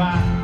Jaraguá.